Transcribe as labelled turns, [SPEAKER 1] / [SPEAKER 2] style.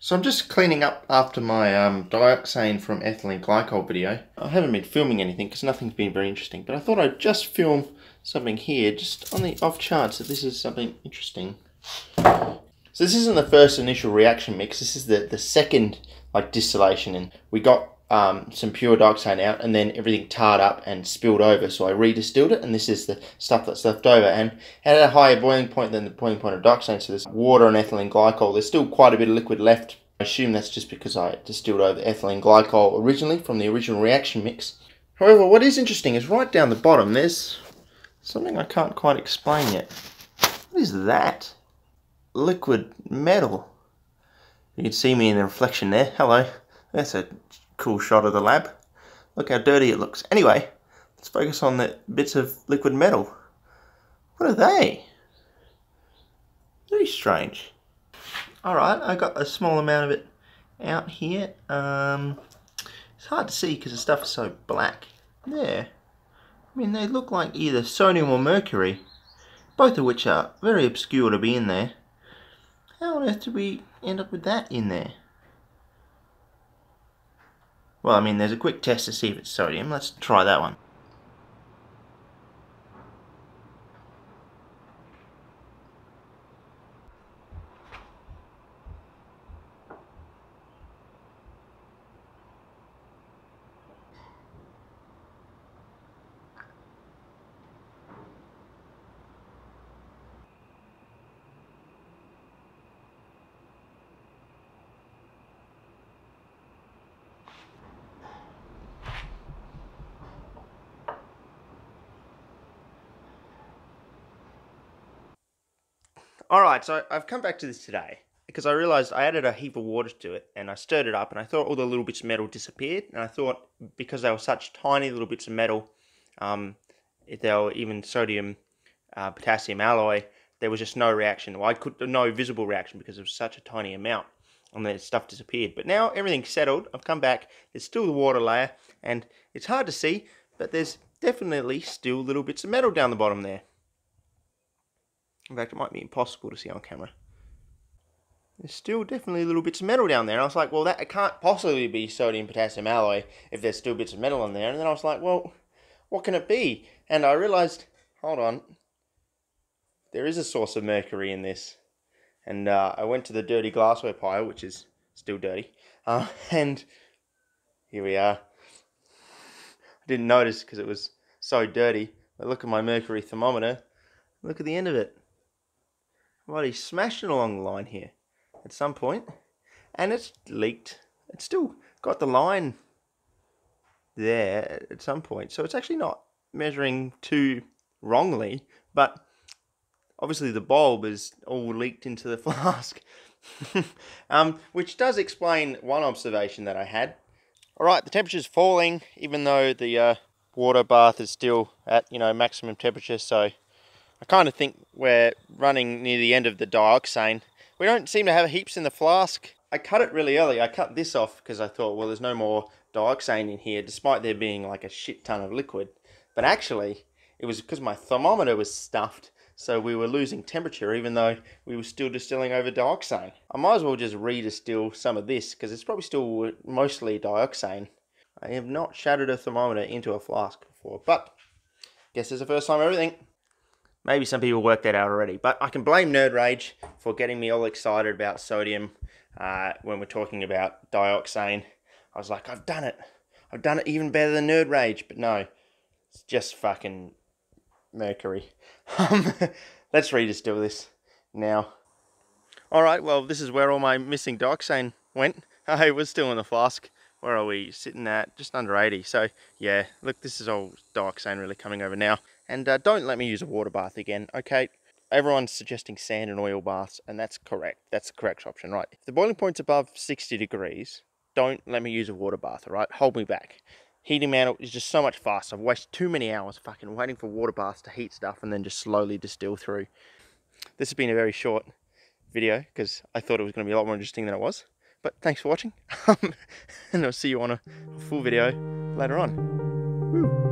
[SPEAKER 1] So I'm just cleaning up after my um, dioxane from ethylene glycol video. I haven't been filming anything because nothing's been very interesting, but I thought I'd just film something here, just on the off chance that this is something interesting. So this isn't the first initial reaction mix, this is the, the second like distillation and we got um, some pure dioxane out and then everything tarred up and spilled over. So I redistilled it and this is the stuff that's left over. And at a higher boiling point than the boiling point of dioxane so there's water and ethylene glycol there's still quite a bit of liquid left. I assume that's just because I distilled over ethylene glycol originally from the original reaction mix. However what is interesting is right down the bottom there's something I can't quite explain yet. What is that liquid metal? You can see me in the reflection there. Hello. That's a cool shot of the lab. Look how dirty it looks. Anyway, let's focus on the bits of liquid metal. What are they? Very strange. Alright, I got a small amount of it out here. Um, it's hard to see because the stuff is so black. There. I mean, they look like either sodium or mercury, both of which are very obscure to be in there. How on earth did we end up with that in there? Well, I mean, there's a quick test to see if it's sodium. Let's try that one. Alright, so I've come back to this today because I realised I added a heap of water to it and I stirred it up and I thought all the little bits of metal disappeared and I thought because they were such tiny little bits of metal, um, if they were even sodium uh, potassium alloy, there was just no reaction. Well, I could no visible reaction because it was such a tiny amount and the stuff disappeared. But now everything's settled. I've come back. There's still the water layer and it's hard to see, but there's definitely still little bits of metal down the bottom there. In fact, it might be impossible to see on camera. There's still definitely little bits of metal down there. And I was like, well, that can't possibly be sodium potassium alloy if there's still bits of metal in there. And then I was like, well, what can it be? And I realized, hold on, there is a source of mercury in this. And uh, I went to the dirty glassware pile, which is still dirty. Uh, and here we are. I didn't notice because it was so dirty. But look at my mercury thermometer. Look at the end of it. Well, he's smashing along the line here at some point, and it's leaked. It's still got the line there at some point, so it's actually not measuring too wrongly, but obviously the bulb is all leaked into the flask. um, which does explain one observation that I had. Alright, the temperature's falling, even though the uh, water bath is still at, you know, maximum temperature, so I kind of think we're running near the end of the dioxane. We don't seem to have heaps in the flask. I cut it really early. I cut this off because I thought, well, there's no more dioxane in here, despite there being like a shit ton of liquid. But actually, it was because my thermometer was stuffed, so we were losing temperature even though we were still distilling over dioxane. I might as well just redistill some of this because it's probably still mostly dioxane. I have not shattered a thermometer into a flask before, but guess it's the first time everything. Maybe some people worked that out already, but I can blame NurdRage for getting me all excited about sodium uh, when we're talking about dioxane. I was like, I've done it. I've done it even better than NurdRage, but no, it's just fucking mercury. Um, let's redistill this now. Alright, well, this is where all my missing dioxane went. I was still in the flask. Where are we? Sitting at just under 80. So, yeah, look, this is all dioxane really coming over now. And uh, don't let me use a water bath again, okay? Everyone's suggesting sand and oil baths, and that's correct. That's the correct option, right? If the boiling point's above 60 degrees, don't let me use a water bath, all right? Hold me back. Heating mantle is just so much faster. I've wasted too many hours fucking waiting for water baths to heat stuff and then just slowly distill through. This has been a very short video because I thought it was going to be a lot more interesting than it was. But thanks for watching, and I'll see you on a full video later on. Woo.